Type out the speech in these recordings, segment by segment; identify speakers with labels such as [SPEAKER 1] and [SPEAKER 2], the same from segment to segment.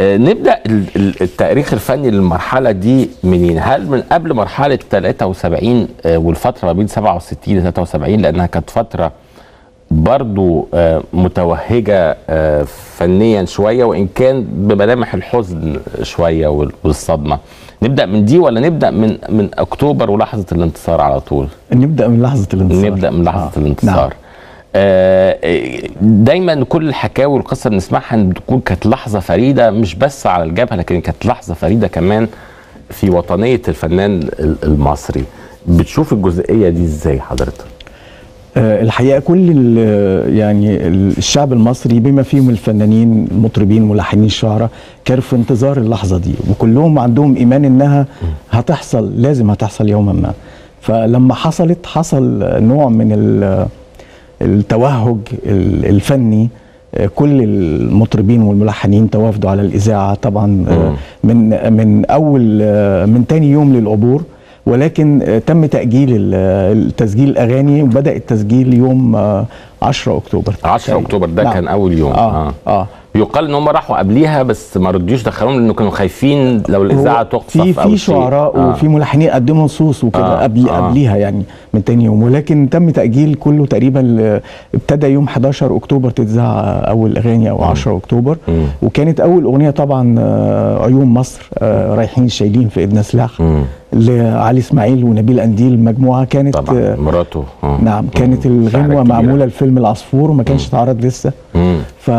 [SPEAKER 1] آه، نبدأ ال- ال- التاريخ الفني للمرحلة دي منين؟ هل من قبل مرحلة 73 آه، والفترة ما بين 67 ل 73 لأنها كانت فترة برضو آه، متوهجة فنيا شوية وإن كان بملامح الحزن شوية وال- والصدمة. نبدأ من دي ولا نبدأ من من أكتوبر ولحظة الانتصار على طول؟
[SPEAKER 2] نبدأ من لحظة الانتصار
[SPEAKER 1] نبدأ من لحظة
[SPEAKER 2] آه.
[SPEAKER 1] الانتصار
[SPEAKER 2] نعم.
[SPEAKER 1] آه دايما كل الحكاوي والقصة اللي بنسمعها بتكون كانت لحظة فريدة مش بس على الجبهة لكن كانت لحظة فريدة كمان في وطنية الفنان ال- المصري. بتشوف الجزئية دي إزاي حضرتك؟
[SPEAKER 2] آه، الحقيقة كل يعني ال- الشعب المصري بما فيهم الفنانين المطربين ملحنين الشعراء كانوا في انتظار اللحظة دي وكلهم عندهم إيمان إنها هتحصل لازم هتحصل يوما ما. فلما حصلت حصل نوع من ال- التوهج ال- الفني آه، كل المطربين والملحنين توافدوا على الإذاعة طبعا آه، من من أول آه، من تاني يوم للعبور ولكن تم تأجيل التسجيل الاغاني وبدأ التسجيل يوم آه، 10 أكتوبر
[SPEAKER 1] 10 أكتوبر ده
[SPEAKER 2] نعم.
[SPEAKER 1] كان أول يوم
[SPEAKER 2] آه آه, آه.
[SPEAKER 1] يقال إن هم راحوا قبليها بس ما رضيوش دخلوهم لأنه كانوا خايفين لو
[SPEAKER 2] الإذاعة
[SPEAKER 1] تقصف
[SPEAKER 2] في في. شعراء
[SPEAKER 1] آه.
[SPEAKER 2] وفي ملحنين قدموا نصوص وكده
[SPEAKER 1] آه،
[SPEAKER 2] قبل
[SPEAKER 1] آه.
[SPEAKER 2] قبليها يعني من تاني يوم ولكن تم تأجيل كله تقريبا ابتدى يوم 11 أكتوبر تتذاع أول أغاني أو 10 أكتوبر
[SPEAKER 1] مم.
[SPEAKER 2] وكانت أول أغنية طبعا آه، عيون مصر آه، رايحين شايلين في ايدنا سلاح
[SPEAKER 1] مم.
[SPEAKER 2] لعلي إسماعيل ونبيل انديل مجموعة كانت
[SPEAKER 1] طبعا مراته آه.
[SPEAKER 2] نعم كانت.
[SPEAKER 1] الغنوة.
[SPEAKER 2] معمولة لفيلم العصفور وما كانش اتعرض لسه
[SPEAKER 1] مم.
[SPEAKER 2] ف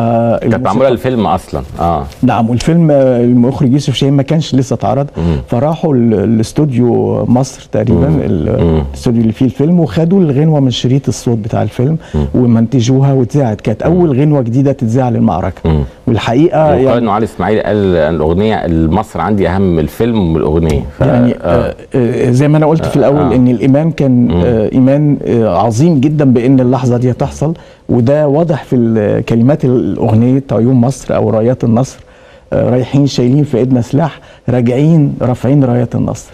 [SPEAKER 1] كانت معمولة الفيلم أصلا آه
[SPEAKER 2] نعم والفيلم آه، المخرج يوسف شاهين ما كانش لسه اتعرض. فراحوا ال- الاستوديو مصر تقريبا. الاستوديو اللي فيه الفيلم وخدوا الغنوة من شريط الصوت بتاع الفيلم ومنتجوها واتذاعت كانت أول غنوة جديدة تتذاع للمعركة
[SPEAKER 1] مم. والحقيقة
[SPEAKER 2] يعني
[SPEAKER 1] إنه علي إسماعيل قال الأغنية مصر عندي أهم من الفيلم ومن الأغنية ف...
[SPEAKER 2] يعني
[SPEAKER 1] آه.
[SPEAKER 2] آه. آه زي ما أنا قلت في الأول
[SPEAKER 1] آه.
[SPEAKER 2] إن الإيمان كان آه إيمان آه عظيم جدا بإن اللحظة دي هتحصل وده واضح في كلمات الأغنية عيون مصر أو رايات النصر آه رايحين شايلين في إيدنا سلاح راجعين رافعين رايات النصر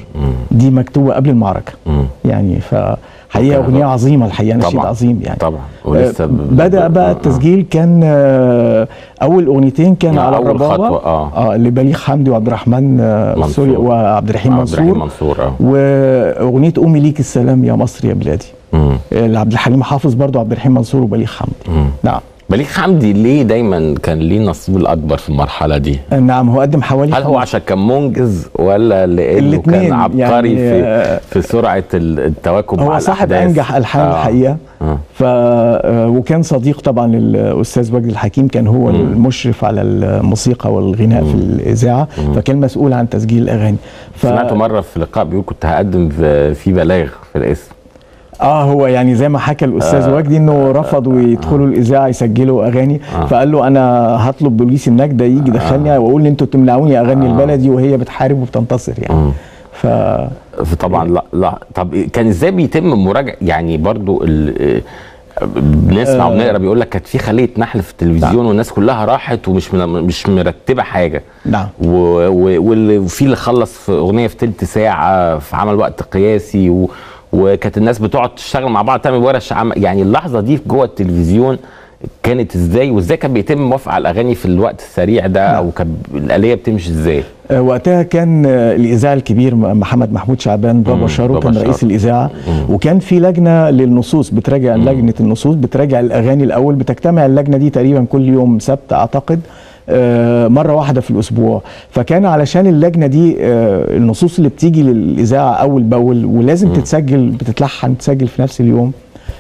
[SPEAKER 2] دي مكتوبة قبل المعركة
[SPEAKER 1] مم.
[SPEAKER 2] يعني
[SPEAKER 1] فحقيقة.
[SPEAKER 2] أغنية عظيمة الحقيقة نشيد. عظيم يعني
[SPEAKER 1] طبعا ولسه
[SPEAKER 2] آه،
[SPEAKER 1] ب- بدأ
[SPEAKER 2] بقى
[SPEAKER 1] آه.
[SPEAKER 2] التسجيل كان آه، أول أغنيتين كان
[SPEAKER 1] آه،
[SPEAKER 2] على الربابه
[SPEAKER 1] خطوة، آه.
[SPEAKER 2] آه لبليغ حمدي وعبد الرحمن آه،
[SPEAKER 1] منصور.
[SPEAKER 2] سوري وعبد الرحيم منصور
[SPEAKER 1] منصور آه
[SPEAKER 2] وأغنية قومي ليك السلام يا مصر يا بلادي
[SPEAKER 1] مم.
[SPEAKER 2] آه، لعبد الحليم حافظ برضو عبد الرحيم منصور وبليغ حمدي
[SPEAKER 1] مم.
[SPEAKER 2] نعم
[SPEAKER 1] بليغ حمدي ليه دايما كان ليه نصيب الأكبر في المرحلة دي؟
[SPEAKER 2] نعم هو قدم حوالي
[SPEAKER 1] هل هو عشان كان منجز ولا
[SPEAKER 2] لأنه
[SPEAKER 1] كان عبقري
[SPEAKER 2] يعني، آه،
[SPEAKER 1] في في سرعة ال- التواكب مع
[SPEAKER 2] هو صاحب
[SPEAKER 1] الأحداث؟
[SPEAKER 2] أنجح ألحان
[SPEAKER 1] آه.
[SPEAKER 2] الحقيقة
[SPEAKER 1] آه.
[SPEAKER 2] ف آه، وكان صديق طبعا للأستاذ وجدي الحكيم كان هو المشرف على الموسيقى والغناء في الإذاعة فكان مسؤول عن تسجيل الأغاني ف...
[SPEAKER 1] سمعته مرة في لقاء بيقول كنت هقدم في في بلاغ في الاسم
[SPEAKER 2] آه هو يعني زي ما حكى الأستاذ
[SPEAKER 1] آه.
[SPEAKER 2] وجدي إنه رفضوا يدخلوا الإذاعة يسجلوا أغاني
[SPEAKER 1] آه.
[SPEAKER 2] فقال له أنا هطلب بوليس النجدة يجي يدخلني وأقول أنتوا تمنعوني أغني
[SPEAKER 1] آه.
[SPEAKER 2] البلدي وهي بتحارب وبتنتصر يعني. ف
[SPEAKER 1] طبعا لا لا طب كان إزاي بيتم مراجعة يعني برضو ال- بنسمع
[SPEAKER 2] آه.
[SPEAKER 1] وبنقرا بيقول لك كانت في خليه نحل في التلفزيون والناس كلها راحت ومش مش مرتبة حاجة
[SPEAKER 2] نعم
[SPEAKER 1] وفي اللي خلص في أغنية في تلت ساعة في عمل وقت قياسي و وكانت الناس بتقعد تشتغل مع بعض تعمل ورش عمل يعني اللحظة دي جوه التلفزيون كانت إزاي؟ وإزاي كان بيتم موافقة على الأغاني في الوقت السريع ده؟ أو كان الآلية بتمشي إزاي؟
[SPEAKER 2] آه، وقتها كان الاذاعي الكبير محمد محمود شعبان بابا شارو كان. رئيس الإذاعة. وكان في لجنة للنصوص بتراجع لجنة النصوص بتراجع الأغاني الأول بتجتمع اللجنة دي تقريبا كل يوم سبت أعتقد. مرة واحدة في الأسبوع. فكان علشان اللجنة دي آه، النصوص اللي بتيجي للإذاعة اول باول ولازم تتسجل بتتلحن تسجل في نفس اليوم.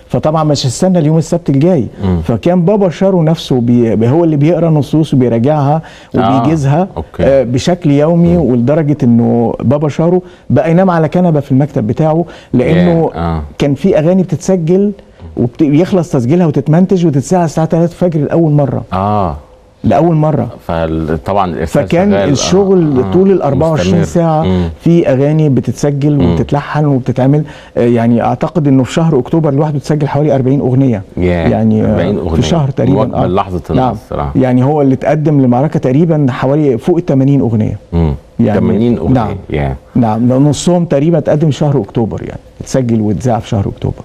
[SPEAKER 2] فطبعا مش هستنى اليوم السبت الجاي. فكان بابا شارو نفسه بي هو اللي بيقرأ النصوص وبيراجعها
[SPEAKER 1] آه،
[SPEAKER 2] وبيجيزها
[SPEAKER 1] okay.
[SPEAKER 2] آه بشكل يومي ولدرجة إنه بابا شارو بقى ينام على كنبة في المكتب بتاعه لأنه
[SPEAKER 1] ياه، آه.
[SPEAKER 2] كان في أغاني بتتسجل ويخلص تسجيلها وتتمنتج وتتذاع الساعة 3 الفجر لأول مرة.
[SPEAKER 1] آه.
[SPEAKER 2] لاول مرة
[SPEAKER 1] فطبعا الارسال
[SPEAKER 2] فكان. الشغل
[SPEAKER 1] آه،
[SPEAKER 2] طول ال
[SPEAKER 1] مستمر.
[SPEAKER 2] 24 ساعة
[SPEAKER 1] مم.
[SPEAKER 2] في أغاني بتتسجل وبتتلحن وبتتعمل آه، يعني أعتقد إنه في شهر أكتوبر لوحده تسجل حوالي 40 أغنية
[SPEAKER 1] ياه،
[SPEAKER 2] يعني آه،
[SPEAKER 1] 40 أغنية.
[SPEAKER 2] في شهر تقريبا
[SPEAKER 1] مواكبة لحظة
[SPEAKER 2] نعم
[SPEAKER 1] النصر، آه.
[SPEAKER 2] يعني هو اللي تقدم لمعركة تقريبا حوالي فوق ال 80 أغنية
[SPEAKER 1] مم.
[SPEAKER 2] يعني-
[SPEAKER 1] 80 أغنية
[SPEAKER 2] نعم.
[SPEAKER 1] ياه.
[SPEAKER 2] نعم نصهم تقريبا تقدم شهر أكتوبر يعني تسجل وتذاع في شهر أكتوبر